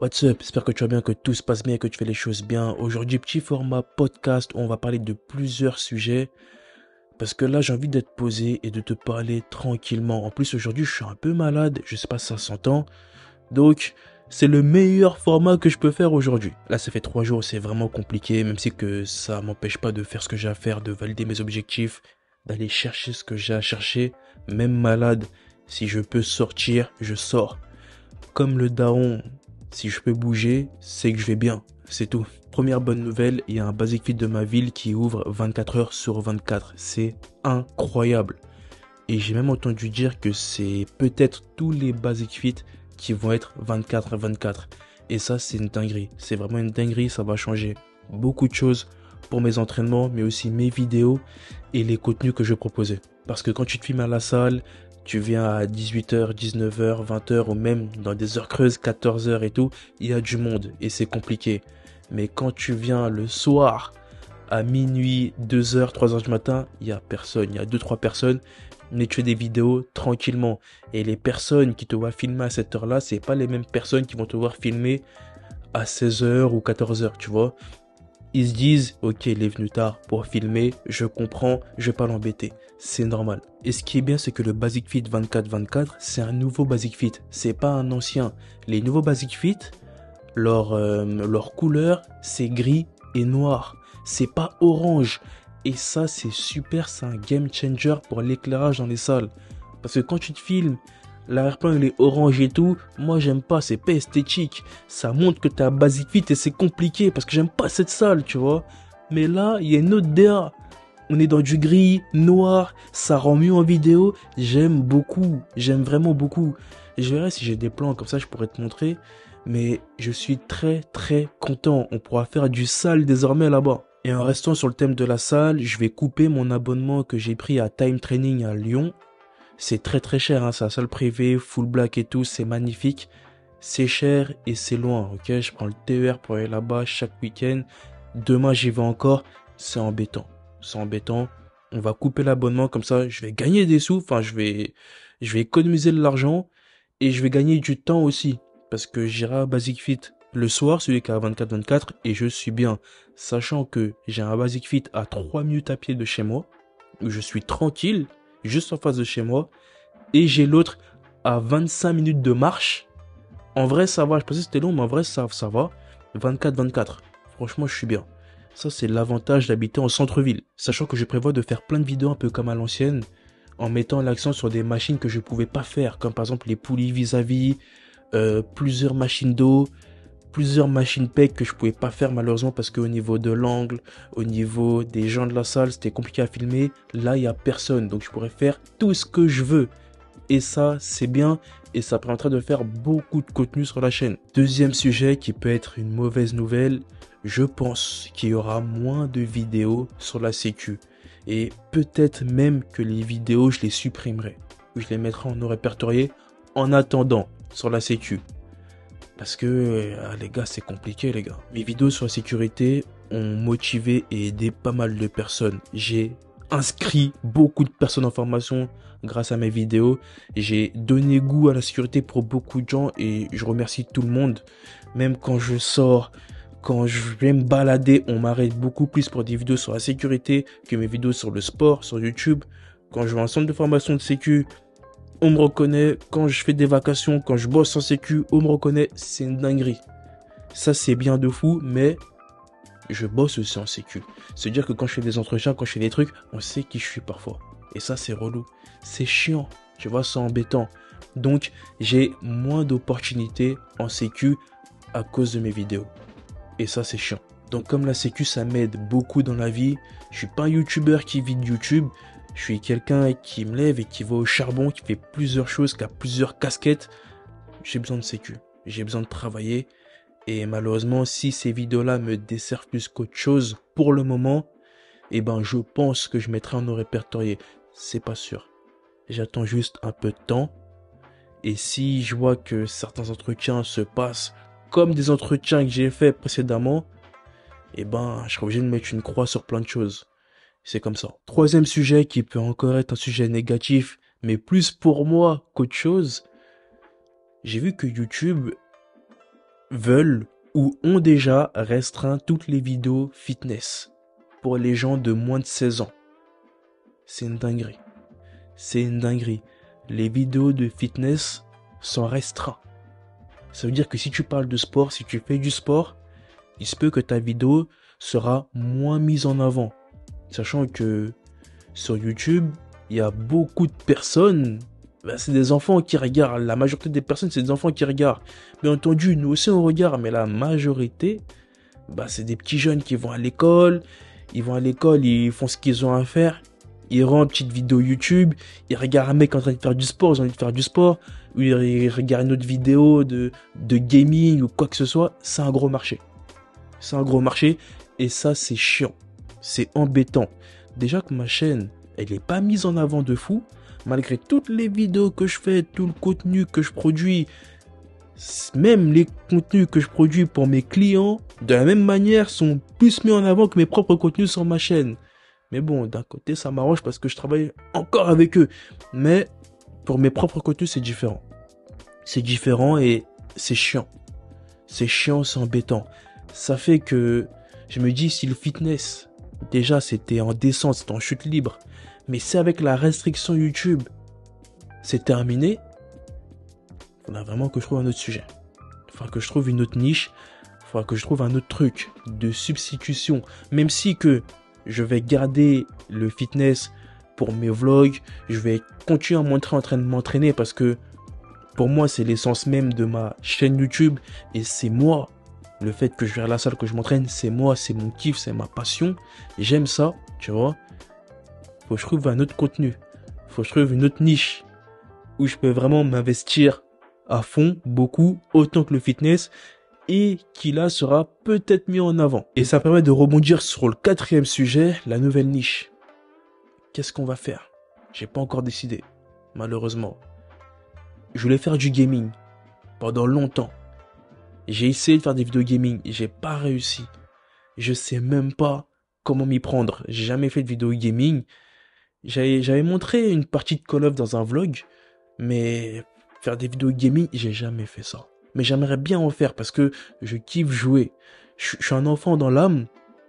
What's up? J'espère que tu vas bien, que tout se passe bien, que tu fais les choses bien. Aujourd'hui, petit format podcast où on va parler de plusieurs sujets. Parce que là, j'ai envie d'être posé et de te parler tranquillement. En plus, aujourd'hui, je suis un peu malade. Je sais pas si ça s'entend. Donc, c'est le meilleur format que je peux faire aujourd'hui. Là, ça fait trois jours, c'est vraiment compliqué, même si que ça m'empêche pas de faire ce que j'ai à faire, de valider mes objectifs, d'aller chercher ce que j'ai à chercher. Même malade, si je peux sortir, je sors. Comme le daron si je peux bouger, c'est que je vais bien. C'est tout. Première bonne nouvelle, il y a un Basic Fit de ma ville qui ouvre 24 heures sur 24. C'est incroyable. Et j'ai même entendu dire que c'est peut-être tous les Basic Fit qui vont être 24 à 24. Et ça, c'est une dinguerie. C'est vraiment une dinguerie, ça va changer beaucoup de choses pour mes entraînements, mais aussi mes vidéos et les contenus que je proposais. Parce que quand tu te filmes à la salle, tu viens à 18h, 19h, 20h ou même dans des heures creuses, 14h et tout, il y a du monde et c'est compliqué. Mais quand tu viens le soir à minuit, 2h, 3h du matin, il y a personne, il y a 2-3 personnes, mais tu fais des vidéos tranquillement. Et les personnes qui te voient filmer à cette heure-là, c'est pas les mêmes personnes qui vont te voir filmer à 16h ou 14h, tu vois ils se disent, ok, il est venu tard pour filmer, je comprends, je vais pas l'embêter. C'est normal. Et ce qui est bien, c'est que le Basic Fit 24-24, c'est un nouveau Basic Fit. C'est pas un ancien. Les nouveaux Basic Fit, leur, euh, leur couleur, c'est gris et noir. C'est pas orange. Et ça, c'est super, c'est un game changer pour l'éclairage dans les salles. Parce que quand tu te filmes l'arrière-plan il est orange et tout, moi j'aime pas, c'est pas esthétique. Ça montre que t'as basic fit et c'est compliqué parce que j'aime pas cette salle, tu vois. Mais là, il y a une autre DA. On est dans du gris, noir, ça rend mieux en vidéo. J'aime beaucoup, j'aime vraiment beaucoup. Je verrai si j'ai des plans comme ça, je pourrais te montrer. Mais je suis très très content. On pourra faire du sale désormais là-bas. Et en restant sur le thème de la salle, je vais couper mon abonnement que j'ai pris à Time Training à Lyon c'est très très cher, hein, c'est un salle privée, full black et tout, c'est magnifique. C'est cher et c'est loin, ok? Je prends le TER pour aller là-bas chaque week-end. Demain j'y vais encore, c'est embêtant. C'est embêtant. On va couper l'abonnement comme ça, je vais gagner des sous, enfin je vais, je vais économiser de l'argent et je vais gagner du temps aussi. Parce que j'irai à Basic Fit le soir, celui qui a 24-24, et je suis bien. Sachant que j'ai un Basic Fit à 3 minutes à pied de chez moi, où je suis tranquille, juste en face de chez moi. Et j'ai l'autre à 25 minutes de marche. En vrai, ça va. Je pensais que c'était long, mais en vrai, ça, ça va. 24-24. Franchement, je suis bien. Ça, c'est l'avantage d'habiter en centre-ville. Sachant que je prévois de faire plein de vidéos un peu comme à l'ancienne. En mettant l'accent sur des machines que je pouvais pas faire. Comme par exemple les poulies vis-à-vis. Euh, plusieurs machines d'eau plusieurs machines PEG que je pouvais pas faire malheureusement parce qu'au niveau de l'angle, au niveau des gens de la salle, c'était compliqué à filmer. Là, il y a personne, donc je pourrais faire tout ce que je veux. Et ça, c'est bien et ça permettra de faire beaucoup de contenu sur la chaîne. Deuxième sujet qui peut être une mauvaise nouvelle, je pense qu'il y aura moins de vidéos sur la sécu. Et peut-être même que les vidéos, je les supprimerai. Je les mettrai en non répertorié en attendant sur la sécu. Parce que euh, les gars, c'est compliqué les gars. Mes vidéos sur la sécurité ont motivé et aidé pas mal de personnes. J'ai inscrit beaucoup de personnes en formation grâce à mes vidéos. J'ai donné goût à la sécurité pour beaucoup de gens et je remercie tout le monde. Même quand je sors, quand je vais me balader, on m'arrête beaucoup plus pour des vidéos sur la sécurité que mes vidéos sur le sport, sur YouTube. Quand je vais en centre de formation de sécu, on me reconnaît. Quand je fais des vacations, quand je bosse en sécu, on me reconnaît. C'est une dinguerie. Ça, c'est bien de fou, mais je bosse aussi en sécu. Se dire que quand je fais des entretiens, quand je fais des trucs, on sait qui je suis parfois. Et ça, c'est relou. C'est chiant. Tu vois, c'est embêtant. Donc, j'ai moins d'opportunités en sécu à cause de mes vidéos. Et ça, c'est chiant. Donc, comme la sécu, ça m'aide beaucoup dans la vie. Je suis pas un youtubeur qui vit de YouTube. Je suis quelqu'un qui me lève et qui va au charbon, qui fait plusieurs choses, qui a plusieurs casquettes. J'ai besoin de sécu. J'ai besoin de travailler. Et malheureusement, si ces vidéos-là me desservent plus qu'autre chose pour le moment, eh ben, je pense que je mettrai en nos répertorié. C'est pas sûr. J'attends juste un peu de temps. Et si je vois que certains entretiens se passent comme des entretiens que j'ai fait précédemment, eh ben, je serai obligé de mettre une croix sur plein de choses. C'est comme ça. Troisième sujet qui peut encore être un sujet négatif, mais plus pour moi qu'autre chose. J'ai vu que YouTube veulent ou ont déjà restreint toutes les vidéos fitness pour les gens de moins de 16 ans. C'est une dinguerie. C'est une dinguerie. Les vidéos de fitness sont restreintes. Ça veut dire que si tu parles de sport, si tu fais du sport, il se peut que ta vidéo sera moins mise en avant. Sachant que sur YouTube, il y a beaucoup de personnes, ben, c'est des enfants qui regardent. La majorité des personnes, c'est des enfants qui regardent. Bien entendu, nous aussi on regarde, mais la majorité, bah, c'est des petits jeunes qui vont à l'école. Ils vont à l'école, ils font ce qu'ils ont à faire. Ils rentrent petite vidéo YouTube, ils regardent un mec en train de faire du sport, ils ont envie de faire du sport, ou ils regardent une autre vidéo de, de gaming ou quoi que ce soit. C'est un gros marché. C'est un gros marché et ça c'est chiant. C'est embêtant. Déjà que ma chaîne, elle n'est pas mise en avant de fou, malgré toutes les vidéos que je fais, tout le contenu que je produis, même les contenus que je produis pour mes clients, de la même manière, sont plus mis en avant que mes propres contenus sur ma chaîne. Mais bon, d'un côté, ça m'arrange parce que je travaille encore avec eux. Mais pour mes propres contenus, c'est différent. C'est différent et c'est chiant. C'est chiant, c'est embêtant. Ça fait que je me dis si le fitness, déjà c'était en descente, c'était en chute libre, mais c'est avec la restriction YouTube, c'est terminé, il faudra vraiment que je trouve un autre sujet. Il faudra que je trouve une autre niche, il faudra que je trouve un autre truc de substitution, même si que je vais garder le fitness pour mes vlogs, je vais continuer à montrer en train de m'entraîner parce que pour moi c'est l'essence même de ma chaîne YouTube et c'est moi le fait que je vais à la salle, que je m'entraîne, c'est moi, c'est mon kiff, c'est ma passion. J'aime ça, tu vois. Faut que je trouve un autre contenu. Faut que je trouve une autre niche où je peux vraiment m'investir à fond, beaucoup, autant que le fitness et qui là sera peut-être mis en avant. Et ça permet de rebondir sur le quatrième sujet, la nouvelle niche. Qu'est-ce qu'on va faire? J'ai pas encore décidé, malheureusement. Je voulais faire du gaming pendant longtemps. J'ai essayé de faire des vidéos gaming, j'ai pas réussi. Je sais même pas comment m'y prendre. J'ai jamais fait de vidéo gaming. J'avais montré une partie de Call of dans un vlog, mais faire des vidéos gaming, j'ai jamais fait ça. Mais j'aimerais bien en faire parce que je kiffe jouer. Je, suis un enfant dans l'âme,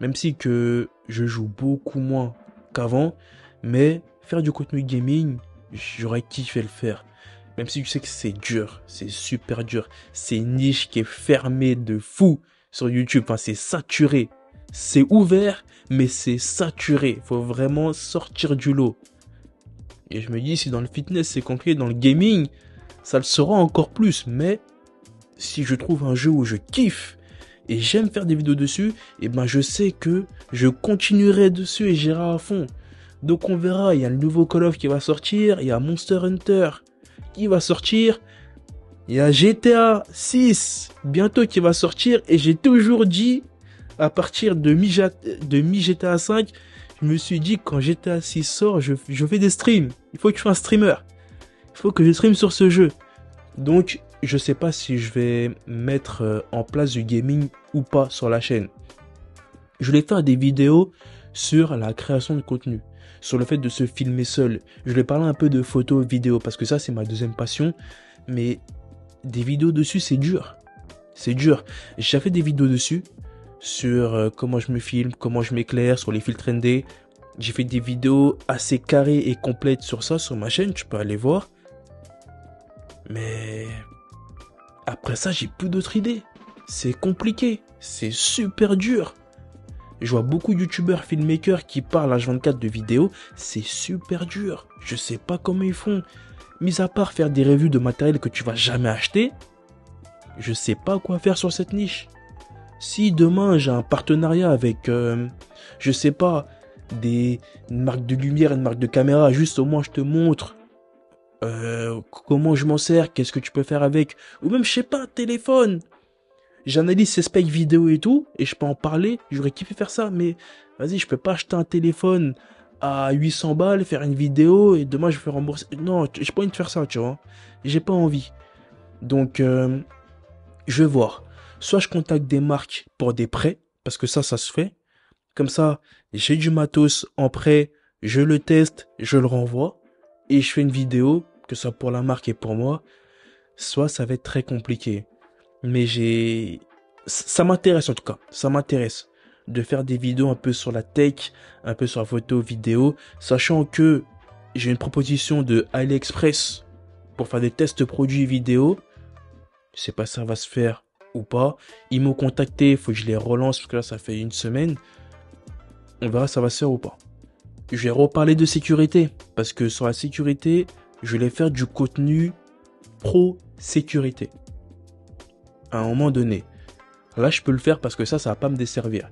même si que je joue beaucoup moins qu'avant, mais faire du contenu gaming, j'aurais kiffé le faire. Même si tu sais que c'est dur, c'est super dur. C'est une niche qui est fermée de fou sur YouTube. Enfin, c'est saturé. C'est ouvert, mais c'est saturé. Faut vraiment sortir du lot. Et je me dis, si dans le fitness c'est compliqué, dans le gaming, ça le sera encore plus. Mais si je trouve un jeu où je kiffe et j'aime faire des vidéos dessus, et eh ben je sais que je continuerai dessus et j'irai à fond. Donc on verra, il y a le nouveau Call of qui va sortir, il y a Monster Hunter, qui va sortir. Il y a GTA 6 bientôt qui va sortir et j'ai toujours dit à partir de mi, de mi GTA 5, je me suis dit quand GTA 6 sort, je, fais des streams. Il faut que je sois un streamer. Il faut que je stream sur ce jeu. Donc je sais pas si je vais mettre euh, en place du gaming ou pas sur la chaîne. Je voulais faire des vidéos sur la création de contenu sur le fait de se filmer seul. Je vais parler un peu de photos, vidéos, parce que ça, c'est ma deuxième passion. Mais des vidéos dessus, c'est dur. C'est dur. J'ai fait des vidéos dessus sur euh, comment je me filme, comment je m'éclaire, sur les filtres ND. J'ai fait des vidéos assez carrées et complètes sur ça, sur ma chaîne, tu peux aller voir. Mais après ça, j'ai plus d'autres idées. C'est compliqué, c'est super dur. Je vois beaucoup de youtubeurs filmmakers qui parlent à 24 de vidéos, c'est super dur. Je sais pas comment ils font. Mis à part faire des revues de matériel que tu vas jamais acheter, je sais pas quoi faire sur cette niche. Si demain j'ai un partenariat avec, euh, je sais pas, des une marque de lumière, une marque de caméra, juste au moins je te montre euh, comment je m'en sers, qu'est-ce que tu peux faire avec, ou même je sais pas, téléphone, j'analyse ces specs vidéo et tout, et je peux en parler, j'aurais kiffé faire ça, mais vas-y, je peux pas acheter un téléphone à 800 balles, faire une vidéo, et demain je vais rembourser. Non, j'ai pas envie de faire ça, tu vois. J'ai pas envie. Donc, euh, je vais voir. Soit je contacte des marques pour des prêts, parce que ça, ça se fait. Comme ça, j'ai du matos en prêt, je le teste, je le renvoie, et je fais une vidéo, que ce soit pour la marque et pour moi. Soit ça va être très compliqué. Mais j'ai, ça m'intéresse en tout cas, ça m'intéresse de faire des vidéos un peu sur la tech, un peu sur la photo, vidéo, sachant que j'ai une proposition de AliExpress pour faire des tests produits vidéo. Je sais pas si ça va se faire ou pas. Ils m'ont contacté, faut que je les relance parce que là ça fait une semaine. On verra si ça va se faire ou pas. Je vais reparler de sécurité parce que sur la sécurité, je vais faire du contenu pro sécurité. À un moment donné. Là, je peux le faire parce que ça, ça va pas me desservir.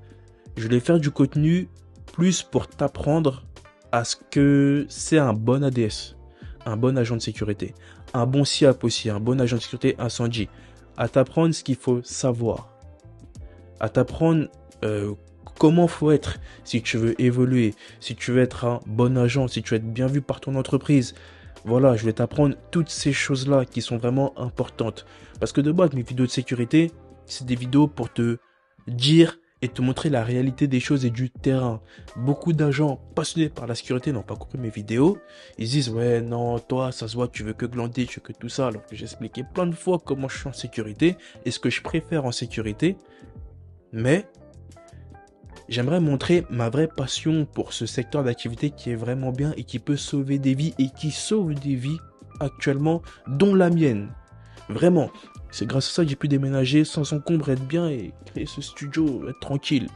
Je vais faire du contenu plus pour t'apprendre à ce que c'est un bon ADS, un bon agent de sécurité, un bon SIAP aussi, un bon agent de sécurité incendie, à t'apprendre ce qu'il faut savoir, à t'apprendre euh, comment faut être si tu veux évoluer, si tu veux être un bon agent, si tu veux être bien vu par ton entreprise. Voilà, je vais t'apprendre toutes ces choses-là qui sont vraiment importantes. Parce que de base, mes vidéos de sécurité, c'est des vidéos pour te dire et te montrer la réalité des choses et du terrain. Beaucoup d'agents passionnés par la sécurité n'ont pas compris mes vidéos. Ils disent ouais non toi ça se voit tu veux que glander, tu veux que tout ça alors que j'ai expliqué plein de fois comment je suis en sécurité et ce que je préfère en sécurité. Mais j'aimerais montrer ma vraie passion pour ce secteur d'activité qui est vraiment bien et qui peut sauver des vies et qui sauve des vies actuellement dont la mienne. Vraiment, c'est grâce à ça que j'ai pu déménager sans encombre, être bien et créer ce studio, être tranquille.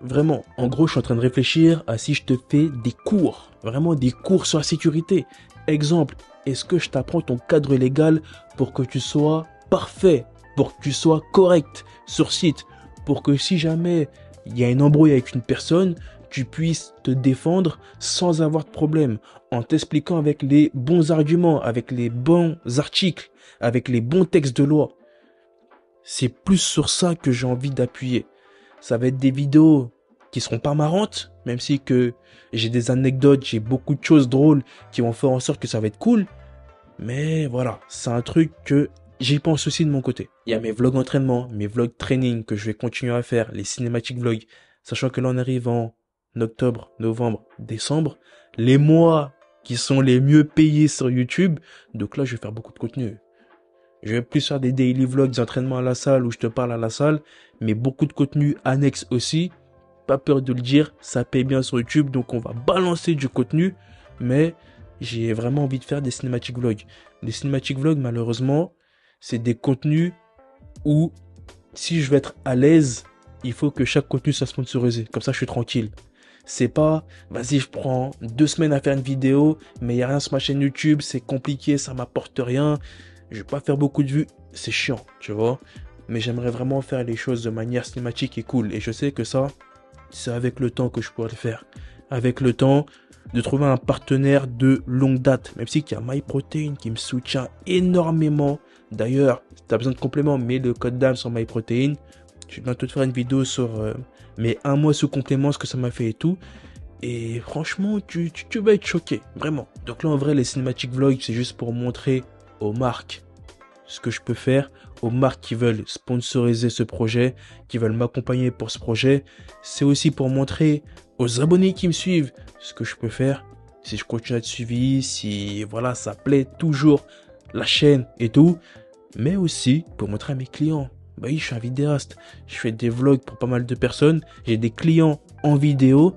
Vraiment. En gros, je suis en train de réfléchir à si je te fais des cours. Vraiment des cours sur la sécurité. Exemple, est-ce que je t'apprends ton cadre légal pour que tu sois parfait, pour que tu sois correct sur site, pour que si jamais il y a une embrouille avec une personne, tu puisses te défendre sans avoir de problème, en t'expliquant avec les bons arguments, avec les bons articles, avec les bons textes de loi. C'est plus sur ça que j'ai envie d'appuyer. Ça va être des vidéos qui seront pas marrantes, même si que j'ai des anecdotes, j'ai beaucoup de choses drôles qui vont faire en sorte que ça va être cool. Mais voilà, c'est un truc que j'y pense aussi de mon côté. Il y a mes vlogs entraînement, mes vlogs training que je vais continuer à faire, les cinématiques vlogs, sachant que là on arrive en octobre, novembre, décembre, les mois qui sont les mieux payés sur YouTube. Donc là, je vais faire beaucoup de contenu. Je vais plus faire des daily vlogs, des entraînements à la salle où je te parle à la salle, mais beaucoup de contenu annexe aussi. Pas peur de le dire, ça paye bien sur YouTube, donc on va balancer du contenu, mais j'ai vraiment envie de faire des cinématiques vlogs. Les cinématiques vlogs, malheureusement, c'est des contenus où si je veux être à l'aise, il faut que chaque contenu soit sponsorisé. Comme ça, je suis tranquille. C'est pas, vas-y, je prends deux semaines à faire une vidéo, mais il n'y a rien sur ma chaîne YouTube, c'est compliqué, ça m'apporte rien je vais pas faire beaucoup de vues, c'est chiant, tu vois. Mais j'aimerais vraiment faire les choses de manière cinématique et cool. Et je sais que ça, c'est avec le temps que je pourrais le faire. Avec le temps, de trouver un partenaire de longue date. Même si il y a MyProtein qui me soutient énormément. D'ailleurs, si tu as besoin de compléments, mets le code d'âme sur MyProtein. Je vais bientôt te faire une vidéo sur euh, mes un mois sous complément, ce que ça m'a fait et tout. Et franchement, tu vas être choqué, vraiment. Donc là, en vrai, les cinématiques vlogs, c'est juste pour montrer aux marques ce que je peux faire, aux marques qui veulent sponsoriser ce projet, qui veulent m'accompagner pour ce projet. C'est aussi pour montrer aux abonnés qui me suivent ce que je peux faire. Si je continue à être suivi, si voilà, ça plaît toujours la chaîne et tout. Mais aussi pour montrer à mes clients. Bah oui, je suis un vidéaste. Je fais des vlogs pour pas mal de personnes. J'ai des clients en vidéo.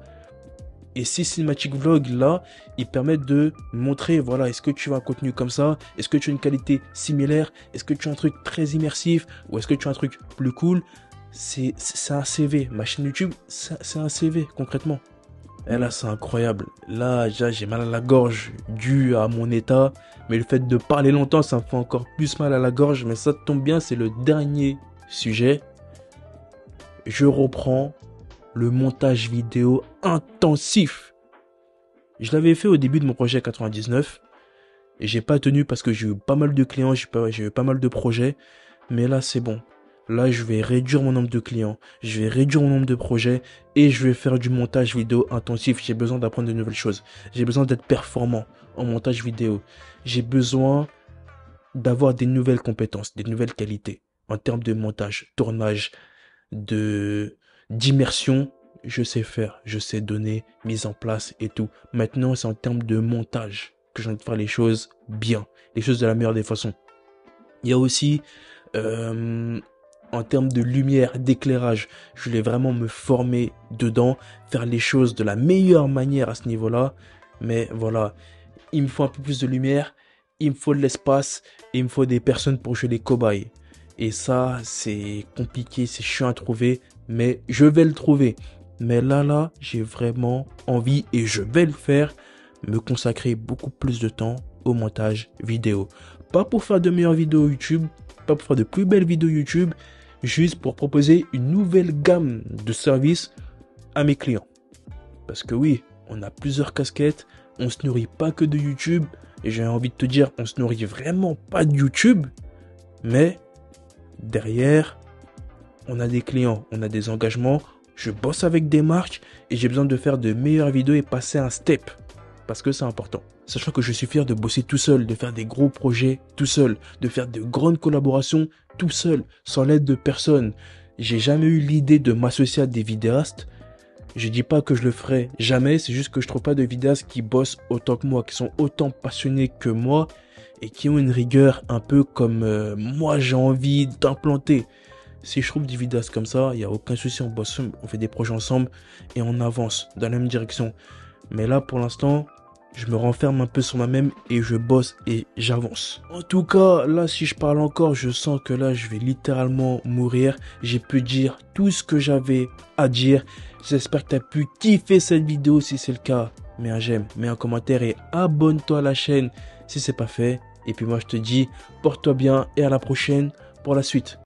Et ces cinématiques vlogs là, ils permettent de montrer, voilà, est-ce que tu as un contenu comme ça? Est-ce que tu as une qualité similaire? Est-ce que tu as un truc très immersif? Ou est-ce que tu as un truc plus cool? C'est un CV. Ma chaîne YouTube, c'est un CV, concrètement. Et là, c'est incroyable. Là, j'ai mal à la gorge dû à mon état. Mais le fait de parler longtemps, ça me fait encore plus mal à la gorge. Mais ça tombe bien, c'est le dernier sujet. Je reprends le montage vidéo intensif. Je l'avais fait au début de mon projet 99 et j'ai pas tenu parce que j'ai eu pas mal de clients, j'ai eu pas mal de projets, mais là c'est bon. Là, je vais réduire mon nombre de clients, je vais réduire mon nombre de projets et je vais faire du montage vidéo intensif. J'ai besoin d'apprendre de nouvelles choses. J'ai besoin d'être performant en montage vidéo. J'ai besoin d'avoir des nouvelles compétences, des nouvelles qualités en termes de montage, tournage, de d'immersion, je sais faire, je sais donner, mise en place et tout. Maintenant, c'est en termes de montage que j'ai envie faire les choses bien, les choses de la meilleure des façons. Il y a aussi euh, en termes de lumière, d'éclairage. Je voulais vraiment me former dedans, faire les choses de la meilleure manière à ce niveau-là. Mais voilà, il me faut un peu plus de lumière, il me faut de l'espace, il me faut des personnes pour jouer les cobayes. Et ça, c'est compliqué, c'est chiant à trouver, mais je vais le trouver. Mais là, là, j'ai vraiment envie, et je vais le faire, me consacrer beaucoup plus de temps au montage vidéo. Pas pour faire de meilleures vidéos YouTube, pas pour faire de plus belles vidéos YouTube, juste pour proposer une nouvelle gamme de services à mes clients. Parce que oui, on a plusieurs casquettes, on se nourrit pas que de YouTube, et j'ai envie de te dire, on se nourrit vraiment pas de YouTube, mais derrière, on a des clients, on a des engagements, je bosse avec des marques et j'ai besoin de faire de meilleures vidéos et passer un step parce que c'est important. Sachant que je suis fier de bosser tout seul, de faire des gros projets tout seul, de faire de grandes collaborations tout seul, sans l'aide de personne. J'ai jamais eu l'idée de m'associer à des vidéastes. Je dis pas que je le ferai jamais, c'est juste que je trouve pas de vidéastes qui bossent autant que moi, qui sont autant passionnés que moi et qui ont une rigueur un peu comme euh, moi j'ai envie d'implanter. Si je trouve des vidéastes comme ça, il n'y a aucun souci, on bosse, on fait des projets ensemble et on avance dans la même direction. Mais là, pour l'instant, je me renferme un peu sur moi-même et je bosse et j'avance. En tout cas, là, si je parle encore, je sens que là, je vais littéralement mourir. J'ai pu dire tout ce que j'avais à dire. J'espère que tu as pu kiffer cette vidéo. Si c'est le cas, mets un j'aime, mets un commentaire et abonne-toi à la chaîne si c'est pas fait. Et puis moi, je te dis, porte-toi bien et à la prochaine pour la suite.